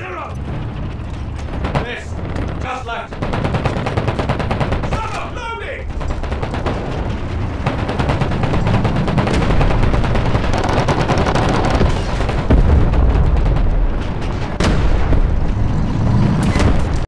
Zero! Yes, just left.